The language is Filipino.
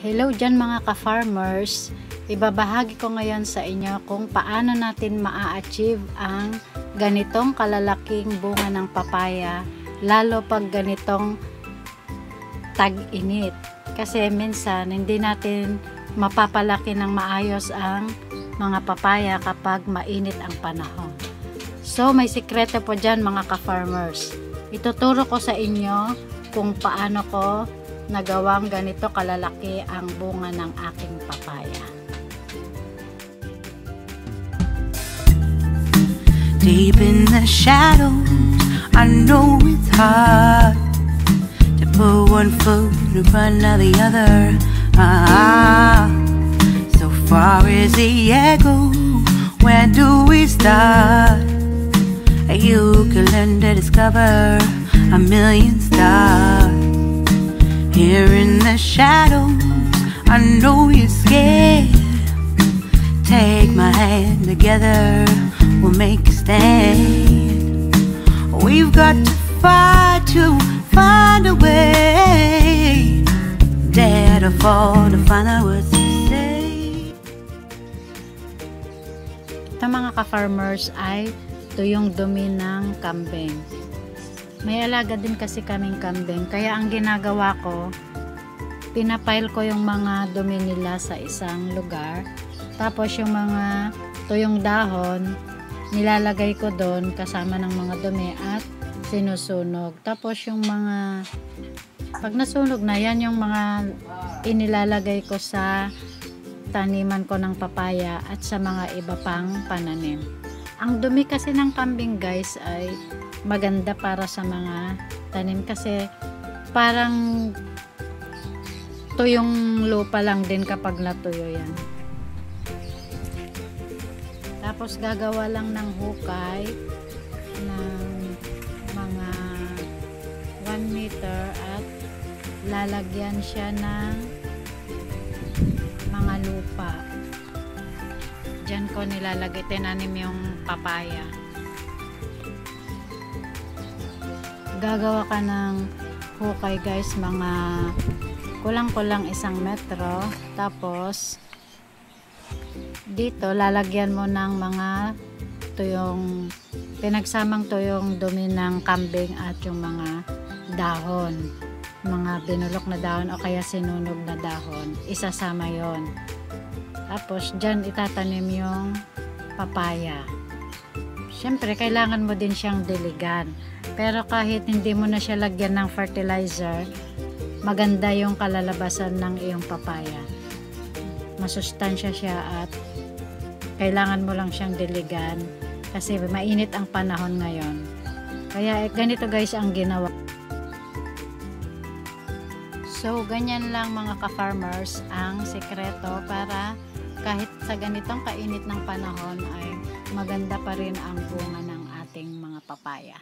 Hello dyan mga ka-farmers. Ibabahagi ko ngayon sa inyo kung paano natin maa-achieve ang ganitong kalalaking bunga ng papaya lalo pag ganitong tag-init. Kasi minsan hindi natin mapapalaki ng maayos ang mga papaya kapag mainit ang panahon. So may sikreto po dyan mga ka-farmers. Ituturo ko sa inyo kung paano ko nagawang ganito kalalaki ang bunga ng aking papaya. Deep in the shadows, I know it's hard to put one foot in front of the other. Ah, so far as the echo, where do we start? You can learn to discover a million stars. Here in the shadows, I know you're scared. Take my hand together, we'll make a stand. We've got to fight to find a way. Dare to fall to find out what to say. Ito mga ka-farmers ay tuyong dumi ng kambing. May alaga din kasi kaming kambing. Kaya ang ginagawa ko, pinapile ko yung mga dumi nila sa isang lugar. Tapos yung mga tuyong dahon, nilalagay ko doon kasama ng mga dumi at sinusunog. Tapos yung mga pag nasunog na yan yung mga inilalagay ko sa taniman ko ng papaya at sa mga iba pang pananim. Ang dumi kasi ng kambing guys ay maganda para sa mga tanim kasi parang tuyong lupa lang din kapag natuyo yan. Tapos gagawa lang ng hukay ng mga 1 meter at lalagyan siya ng mga lupa. Diyan ko nilalagay, tinanim yung papaya. Gagawa ka ng hukay guys, mga kulang-kulang isang metro. Tapos, dito lalagyan mo ng mga tuyong, pinagsamang tuyong dumi ng kambing at yung mga dahon. Mga binulok na dahon o kaya sinunog na dahon. Isasama yon tapos, dyan itatanim yung papaya. Siyempre, kailangan mo din siyang diligan. Pero kahit hindi mo na siya lagyan ng fertilizer, maganda yung kalalabasan ng iyong papaya. Masustansya siya at kailangan mo lang siyang diligan kasi mainit ang panahon ngayon. Kaya eh, ganito guys ang ginawa. So, ganyan lang mga ka-farmers ang sekreto para kahit sa ganitong kainit ng panahon ay maganda pa rin ang bunga ng ating mga papaya.